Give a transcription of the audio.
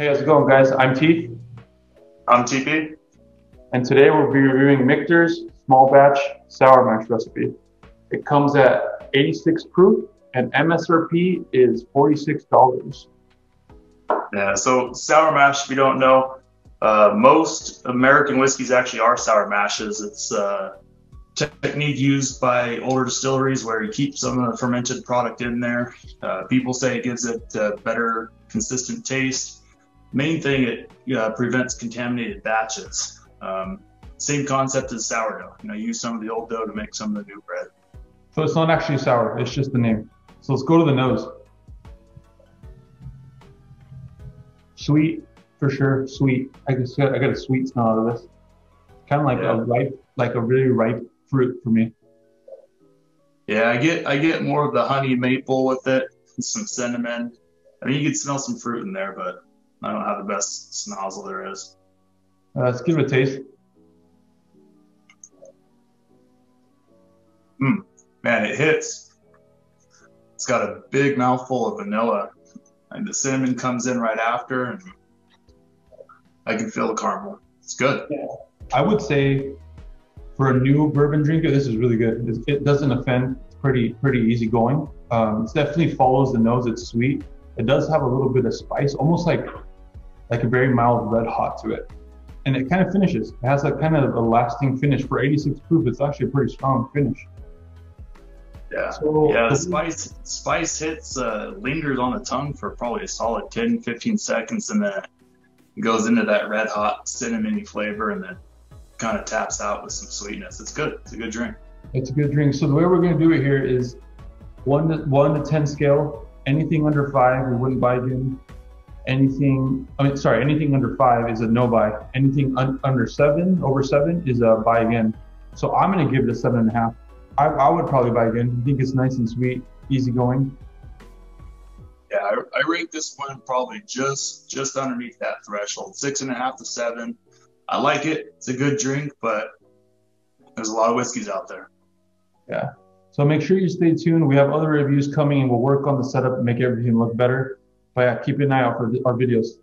Hey, how's it going, guys? I'm Teeth. I'm TP. And today we'll be reviewing Michter's small batch sour mash recipe. It comes at 86 proof and MSRP is $46. Yeah, so sour mash, if you don't know, uh, most American whiskeys actually are sour mashes. It's a technique used by older distilleries where you keep some of the fermented product in there. Uh, people say it gives it a better, consistent taste. Main thing, it uh, prevents contaminated batches. Um, same concept as sourdough. You know, use some of the old dough to make some of the new bread. So it's not actually sour, it's just the name. So let's go to the nose. Sweet, for sure, sweet. I just got, I got a sweet smell out of this. Kind of like yeah. a ripe, like a really ripe fruit for me. Yeah, I get I get more of the honey maple with it, some cinnamon. I mean, you can smell some fruit in there, but I don't have the best snozzle there is. Uh, let's give it a taste. Mm, man, it hits. It's got a big mouthful of vanilla, and the cinnamon comes in right after, and I can feel the caramel. It's good. Yeah. I would say for a new bourbon drinker, this is really good. It doesn't offend. It's pretty pretty easy going. Um, it definitely follows the nose. It's sweet. It does have a little bit of spice, almost like like a very mild red hot to it. And it kind of finishes. It has a kind of a lasting finish. For 86 proof, it's actually a pretty strong finish. Yeah. So, yeah, the spice spice hits uh, lingers on the tongue for probably a solid 10, 15 seconds, and then goes into that red hot cinnamony flavor, and then kind of taps out with some sweetness. It's good. It's a good drink. It's a good drink. So the way we're going to do it here is one to one to ten scale. Anything under five, we wouldn't buy again. Anything, I mean, sorry, anything under five is a no buy. Anything un, under seven, over seven, is a buy again. So I'm going to give it a seven and a half. I, I would probably buy again. I think it's nice and sweet, easy going. Yeah, I, I rate this one probably just just underneath that threshold, six and a half to seven. I like it. It's a good drink, but there's a lot of whiskeys out there. Yeah. So make sure you stay tuned. We have other reviews coming, and we'll work on the setup and make everything look better. Yeah, keep an eye out for our videos.